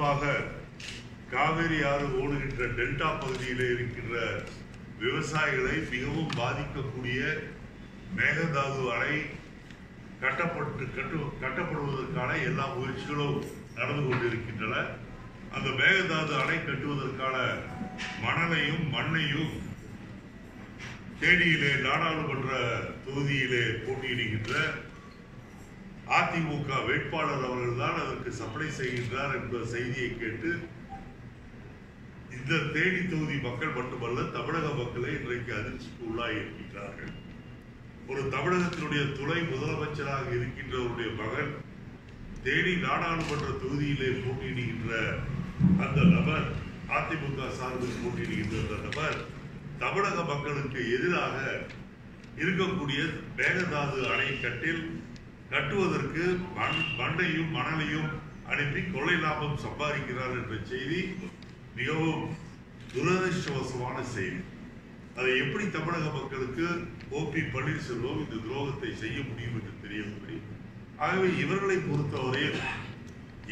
குறிப்பாக காவேரி ஆறு ஓடுகின்ற டெல்டா பகுதியில் இருக்கின்ற விவசாயிகளை மிகவும் பாதிக்கக்கூடிய மேகதாது அணை கட்டப்பட்டு கட்டு கட்டப்படுவதற்கான எல்லா முயற்சிகளும் நடந்து கொண்டிருக்கின்றன. அந்த மேகதாது அணை கட்டுவதற்கான மணலையும் மண்ணையும் தேனியிலே நாடாளுமன்ற தொகுதியிலே போட்டியிடுகின்ற அதிமுக வேட்பாளர் அவர்கள்தான் அதற்கு சப்ளை செய்கின்றார் என்ற செய்தியை கேட்டு இந்த தேனி தொகுதி மக்கள் மட்டுமல்ல தமிழக மக்களை இன்றைக்கு அதிர்ச்சிக்கு உள்ளாகி இருக்கின்றார்கள் ஒரு தமிழகத்தினுடைய துணை முதலமைச்சராக இருக்கின்றவருடைய மகன் தேனி நாடாளுமன்ற தொகுதியிலே போட்டியிடுகின்ற அந்த நபர் அதிமுக சார்பில் போட்டியிடுகின்ற அந்த நபர் தமிழக மக்களுக்கு எதிராக இருக்கக்கூடிய மேகதாது அணைக்கட்டில் கட்டுவதற்கு மண் மண்ணையும் மணலையும் அனுப்பி கொள்ளை லாபம் சம்பாதிக்கிறார் என்ற செய்தி மிகவும் துரதிருஷ்டவசமான செய்தி. அதை எப்படி தமிழக மக்களுக்கு ஓபி பன்னீர்செல்வம் இந்த துரோகத்தை செய்ய முடியும் என்று தெரியவில்லை. ஆகவே இவர்களை பொறுத்தவரையில்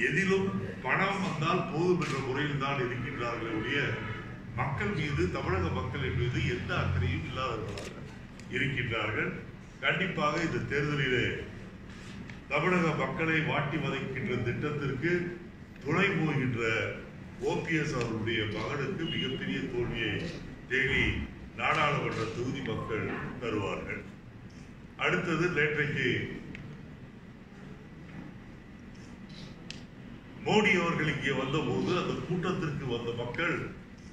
எதிலும் பணம் வந்தால் போதும் என்ற முறையில் தான் இருக்கின்றார்களே ஒழிய மக்கள் மீது தமிழக மக்களின் மீது எந்த அக்கறையும் இல்லாதவர்களாக இருக்கின்றார்கள். கண்டிப்பாக இந்த தேர்தலிலே தமிழக மக்களை வாட்டி வதைக்கின்ற திட்டத்திற்கு துணை போகின்ற ஓபிஎஸ் அவருடைய மகனுக்கு மிகப்பெரிய தோல்வியை தேடி நாடாளுமன்ற தொகுதி மக்கள் தருவார்கள். அடுத்தது நேற்றைக்கு மோடி அவர்கள் இங்கே வந்தபோது அந்த கூட்டத்திற்கு வந்த மக்கள்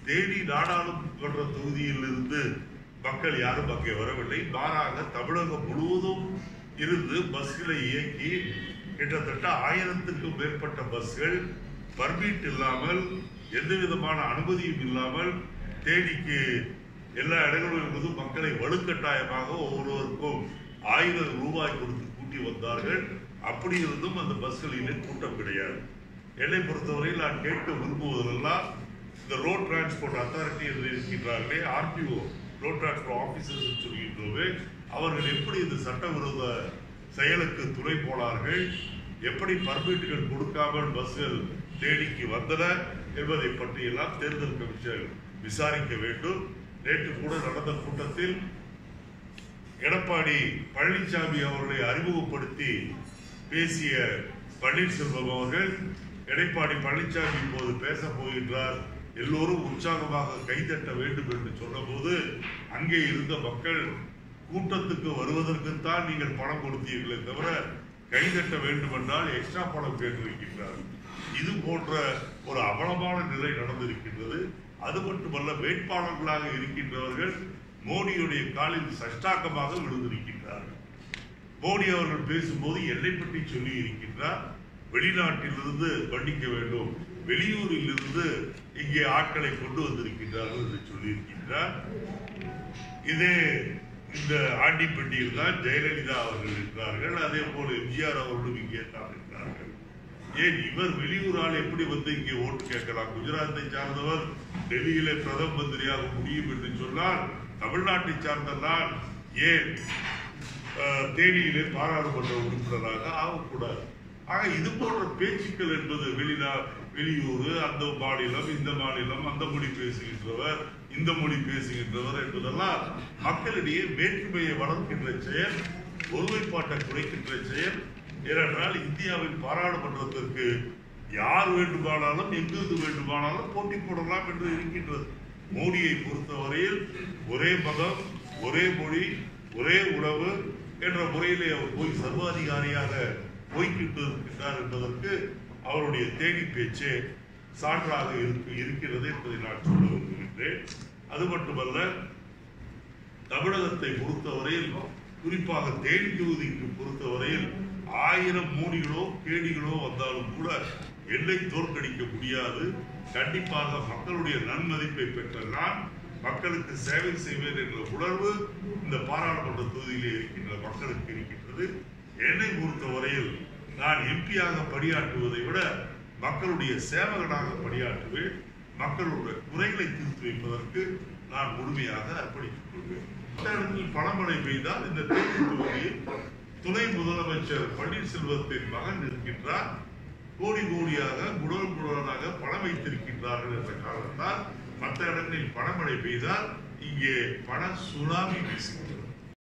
தேனி நாடாளுமன்ற தொகுதியில் இருந்து மக்கள் யாரும் அங்கே வரவில்லை. மாறாக தமிழகம் முழுவதும் இருந்து பஸ்களை இயக்கி கிட்டத்தட்ட ஆயிரத்துக்கும் மேற்பட்ட பஸ்கள் பர்மிட் இல்லாமல் எந்த விதமான அனுமதியும் இல்லாமல் தேனிக்கு எல்லா இடங்களிலும் இருந்து மக்களை வலுக்கட்டாயமாக ஒவ்வொருவருக்கும் ஆயிரம் ரூபாய் கொடுத்து கூட்டி வந்தார்கள். அப்படி இருந்தும் அந்த பஸ்களிலே கூட்டம் கிடையாது. என்னை பொறுத்தவரையில் நான் கேட்க விரும்புவதெல்லாம் இந்த ரோட் டிரான்ஸ்போர்ட் அத்தாரிட்டி என்று இருக்கின்றார்களே ஆர்டிஓ ரோட் ஆஃபீஸர்ஸ் ஆபீசர்ஸ் அவர்கள் எப்படி இந்த சட்டவிரோத செயலுக்கு துணை போனார்கள்? எப்படி பர்மிட்டுகள் கொடுக்காமல் பஸ்கள் தேடிக்கு வந்தன என்பதை பற்றியெல்லாம் தேர்தல் கமிஷன் விசாரிக்க வேண்டும். நேற்று கூட நடந்த கூட்டத்தில் எடப்பாடி பழனிசாமி அவர்களை அறிமுகப்படுத்தி பேசிய பன்னீர்செல்வம் அவர்கள் எடப்பாடி பழனிசாமி இப்போது பேச போகின்றார். எல்லோரும் உற்சாகமாக கைதட்ட வேண்டும் என்று சொன்னபோது அங்கே இருந்த மக்கள் கூட்டத்துக்கு வருவதற்குத்தான் நீங்கள் பணம் கொடுத்தீர்களே தவிர கைதட்ட வேண்டும் என்றால் எக்ஸ்ட்ரா பணம் கேட்டிருக்கின்றார் இது போன்ற ஒரு அவலமான நிலை நடந்திருக்கின்றது. அது மட்டுமல்ல வேட்பாளர்களாக இருக்கின்றவர்கள் மோடியுடைய காலில் சஷ்டாக்கமாக விழுந்திருக்கின்றார்கள். மோடி அவர்கள் பேசும்போது எல்லை பற்றி சொல்லி இருக்கின்றார் வெளிநாட்டிலிருந்து மன்னிக்க வேண்டும். வெளியூரில் இருந்து இங்கே ஆட்களை கொண்டு வந்திருக்கின்றார்கள் என்று சொல்லியிருக்கின்றார். இதே இந்த ஆண்டிப்பட்டியில் தான் ஜெயலலிதா அவர்கள் இருக்கிறார்கள். அதே போல எம்ஜிஆர் அவர்களும் இங்கே தான் இருக்கிறார்கள். ஏன் இவர் வெளியூரால் எப்படி வந்து இங்கே ஓட்டு கேட்கலாம்? குஜராத்தை சார்ந்தவர் டெல்லியிலே பிரதம மந்திரியாக முடியும் என்று சொன்னால் தமிழ்நாட்டை சார்ந்த நான் ஏன் அஹ், தேனியிலே பாராளுமன்ற உறுப்பினராக ஆகக்கூடாது? ஆக இது போன்ற பேச்சுக்கள் என்பது வெளிநா வெளியூர் அந்த மாநிலம் இந்த மாநிலம் அந்த மொழி பேசுகின்றவர் இந்த மொழி பேசுகின்றவர் என்பதெல்லாம் மக்களிடையே வேற்றுமையை வளர்க்கின்ற செயல் ஒருமைப்பாட்டை குறைக்கின்ற செயல். ஏனென்றால் இந்தியாவின் பாராளுமன்றத்திற்கு யார் வேண்டுமானாலும் எங்கிருந்து வேண்டுமானாலும் போட்டி போடலாம் என்று இருக்கின்றது. மோடியை பொறுத்தவரையில் ஒரே மதம் ஒரே மொழி ஒரே உணவு என்ற முறையிலே அவர் போய் சர்வாதிகாரியாக போய்கிட்டு இருக்கின்றார் என்பதற்கு அவருடைய தேடி பேச்சே சான்றாக இருக்கு இருக்கிறது என்பதை நான் சொல்ல விரும்புகின்றேன். அது மட்டுமல்ல தமிழகத்தை பொறுத்தவரையில் குறிப்பாக தேனி தொகுதிக்கு பொறுத்தவரையில் ஆயிரம் மூடிகளோ கேடிகளோ வந்தாலும் கூட என்னை தோற்கடிக்க முடியாது. கண்டிப்பாக மக்களுடைய நன்மதிப்பை பெற்ற நான் மக்களுக்கு சேவை செய்வேன் என்ற உணர்வு இந்த பாராளுமன்ற தொகுதியிலே இருக்கின்ற மக்களுக்கு இருக்கின்றது. என்னை பொறுத்தவரையில் நான் எம்பியாக பணியாற்றுவதை விட மக்களுடைய சேவகனாக பணியாற்றுவேன். மக்களுடைய குறைகளை தீர்த்து வைப்பதற்கு நான் முழுமையாக அர்ப்பணித்துக் கொள்வேன். இடத்தில் பணமழை பெய்தால் இந்த தேனி தொகுதியில் துணை முதலமைச்சர் பன்னீர்செல்வத்தின் மகன் இருக்கின்றார் கோடி கோடியாக குடல் குடலாக பணம் வைத்திருக்கின்றார்கள் என்ற காரணத்தால் மற்ற இடங்களில் பணமழை பெய்தால் இங்கே பண சுனாமி வீசுகிறது